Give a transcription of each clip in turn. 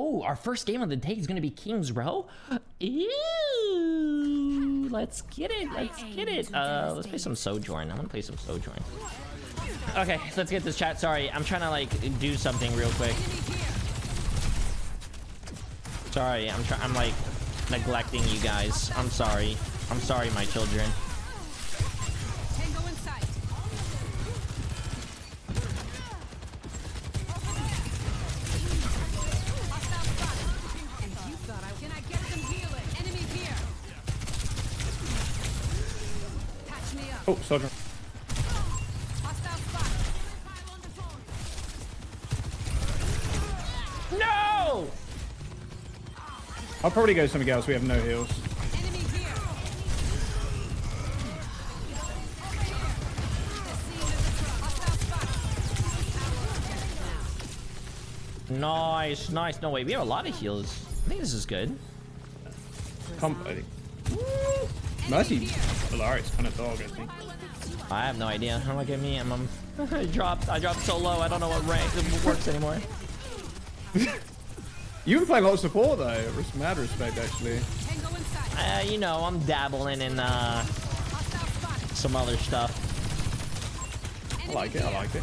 Oh, our first game of the day is gonna be Kings Row. Ew, let's get it. Let's get it. Uh, let's play some Sojourn. I'm gonna play some Sojourn. Okay, let's get this chat. Sorry, I'm trying to like do something real quick. Sorry, I'm trying. I'm like neglecting you guys. I'm sorry. I'm sorry, my children. Soldier. Hostile spotted. Pile on the phone. No! I'll probably go something else. We have no heals. Enemy here. Hostile spotted. Nice, nice. No, wait, we have a lot of heals. I think this is good. Comp. I think. Mercy. Hilarious kind of dog, I think. I have no idea. Oh, look at me. I'm, I'm I dropped. I dropped so low. I don't know what rank works anymore. You can play a lot of support though. Res- Mad respect actually. Tango. Uh, you know, I'm dabbling in uh, some other stuff. I like it. I like it.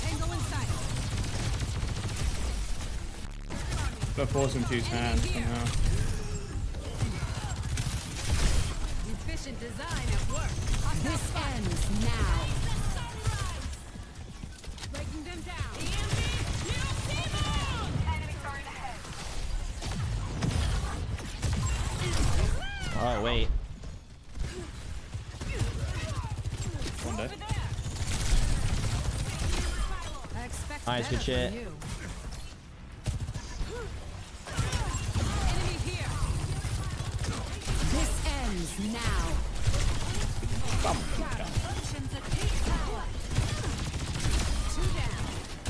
Tango in sight. But force him to use hands somehow. Efficient design at work. This ends now. Breaking them down. Oh wait. One dead. Nice, good better shit.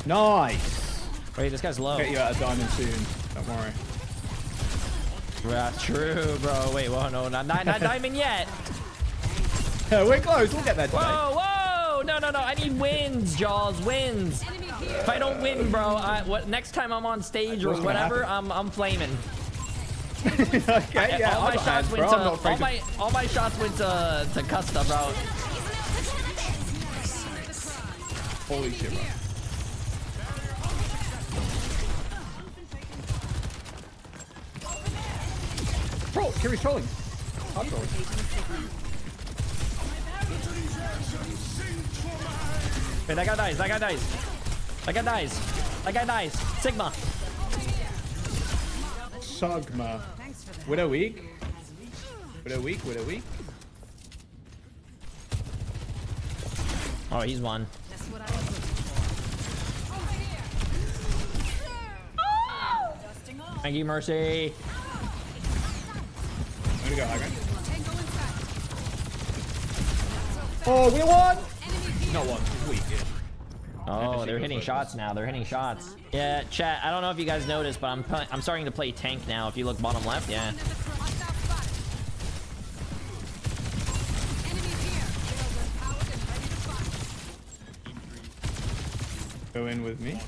Nice. Wait, this guy's low. Get you out of diamond soon. Don't worry. Yeah, true, bro. Wait, whoa, no, not, not, not diamond yet. We're close. We'll get there today. Whoa, whoa, no, no, no. I need wins, Jaws, wins. If I don't win, bro, I, what next time I'm on stage or What's gonna whatever. I'm I'm flaming. okay, yeah. all my shots hands, went bro. to I'm not afraid all to- my all my shots went to to Custa, bro. Holy shit, bro. Troll. Kiri's trolling. I'm trolling. Wait, that guy dies. That guy dies. That guy dies. That guy dies. Sigma. Sugma. Thanks for that. Widow weak. Widow weak. Widow weak. Oh, he's one. That's what I was looking for. Thank you, Mercy. I'm go high ground. Tango in sight. Oh, we won! Enemy here. Not one. Weak. Yeah. Oh, they're hitting shots now. They're hitting shots. Yeah, chat. I don't know if you guys noticed, but I'm I'm starting to play tank now. If you look bottom left, yeah. Hostile spotted. Enemy here. Overpowered and ready to fight. Go in with me.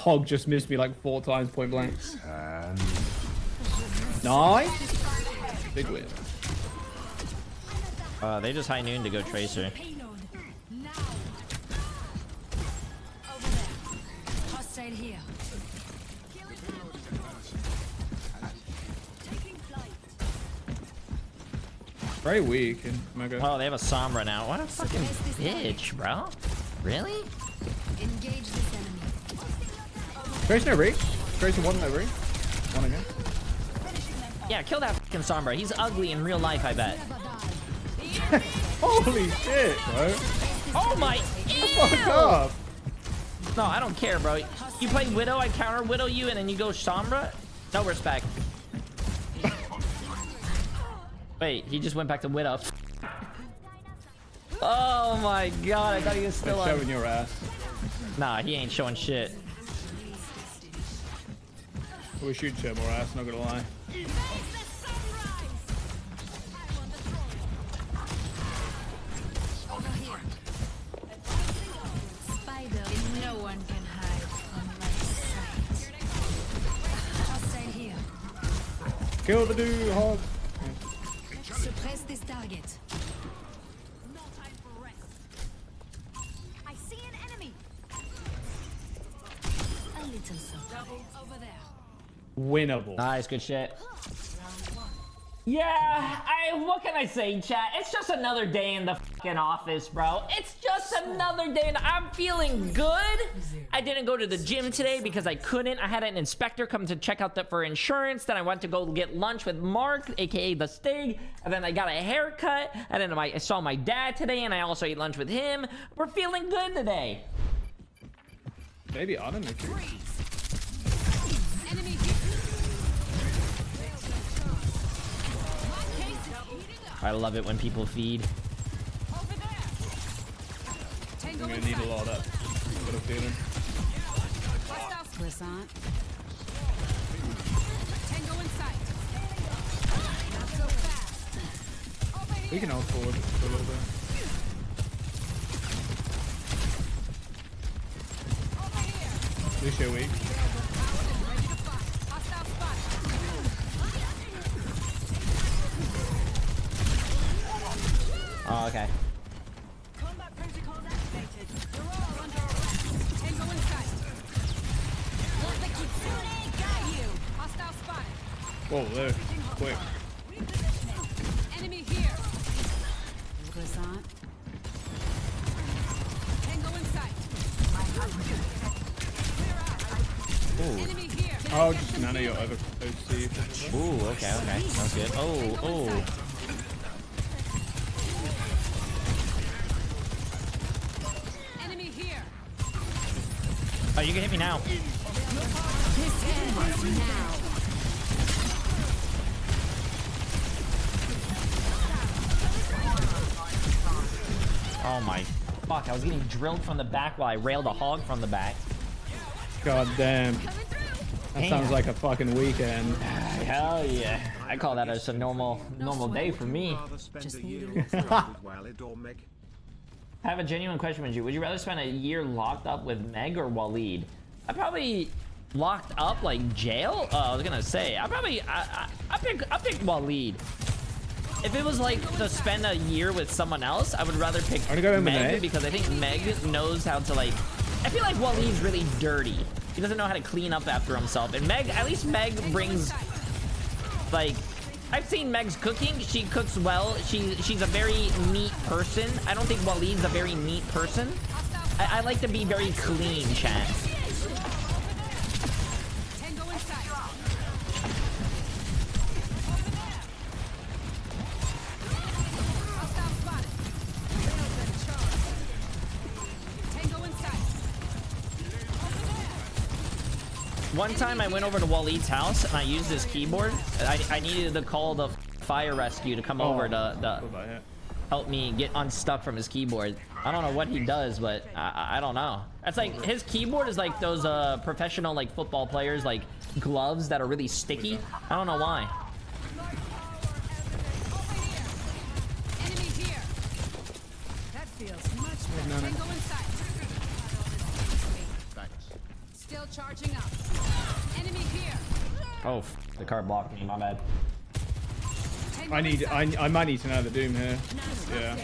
Hog just missed me like four times point blank. Nice. Big win. Uh, they just high noon to go tracer. Payload. Now. Over there. Hostile here. Taking flight. Very weak in Mega. Oh, they have a Sombra now. What a fucking bitch, bro. Really? Engage this enemy. Trace no reach. Trace one no reach. One again. Yeah, kill that fucking Sombra. He's ugly in real life, I bet. Holy shit, bro. Oh my! Fuck up. No, I don't care, bro. You play Widow, I counter Widow you, and then you go Sombra? No respect. Wait, he just went back to Widow. Oh my god, I thought he was still They're on. showing your ass. Nah, he ain't showing shit. We should show more ass, not gonna lie. Spider. No one can hide from my sight. I'll stay here. Kill the dude, hog. Suppress this target. No time for rest. I see an enemy. A little something. Over there. Winnable. Nice, good shit. Yeah, I. What can I say, chat? It's just another day in the fucking office, bro. It's just another day, and I'm feeling good. I didn't go to the gym today because I couldn't. I had an inspector come to check out the for insurance. Then I went to go get lunch with Mark, aka the Stig, and then I got a haircut. And then I saw my dad today, and I also ate lunch with him. We're feeling good today. Maybe I don't I love it when people feed. I'm gonna need a lot of feeling. Tango inside. Not so fast. We can hold forward for a little bit. Lucio weak. Spotted. Whoa, there. Quick. Enemy here. Croissant. Tango inside. Oh. Enemy here. Oh, just nano your over OC. Ooh, okay, okay. Sounds good. Oh, oh. Oh, you can hit me now. Oh my fuck, I was getting drilled from the back while I railed a hog from the back. God damn. That sounds like a fucking weekend. Hell yeah. I call that as a normal normal day for me. rather I have a genuine question with you. Would you rather spend a year locked up with Meg or Waleed? I probably locked up like jail. Uh, I was gonna say I probably I I, I pick I pick Waleed. If it was like to spend a year with someone else, I would rather pick Wanna go in with Meg Meg? because I think Meg knows how to like. I feel like Waleed's really dirty. He doesn't know how to clean up after himself. And Meg, at least Meg brings like I've seen Meg's cooking. She cooks well. She she's a very neat person. I don't think Waleed's a very neat person. I, I like to be very clean, chat. One time I went over to Waleed's house and I used his keyboard. I, I needed to call the fire rescue to come over to, to What about it? help me get unstuck from his keyboard. I don't know what he does, but I, I- I don't know. That's like his keyboard is like those uh, professional like football players like gloves that are really sticky. I don't know why. Enemy here. That feels much better. Tango inside. Still charging up. Oh, the car blocked me. My bad. I need. I, I might need to know the doom here. Yeah.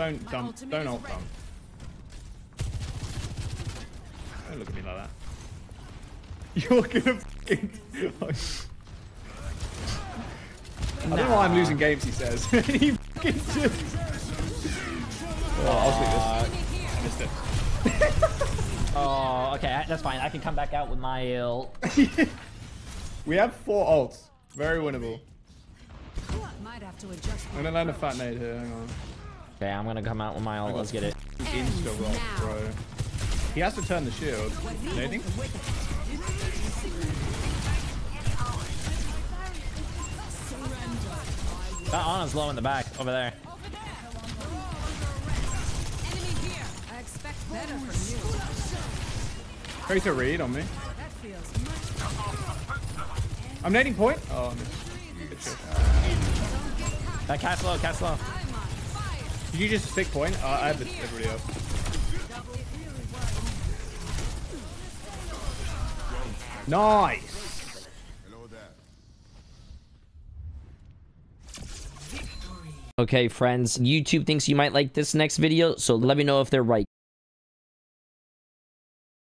Don't My dump. Don't is ult dump. Don't look at me like that. You're gonna fucking. I don't know why I'm losing games. He says. he fucking just. Oh, it. Uh, oh, okay, that's fine. I can come back out with my ult. We have four ults. Very winnable. Might have to adjust I'm gonna land a fat nade here. Hang on. Okay, I'm gonna come out with my ult. Let's get it. Insta rock, bro. He has to turn the shield. Nading? That Ana's low in the back over there. I expect better from you. Read on me. That feels much I'm nading point. Oh, I missed. That uh, cat's low, cat's low. Did you just stick point? Uh, I have this everybody else. Nice. Okay, friends, YouTube thinks you might like this next video, so let me know if they're right.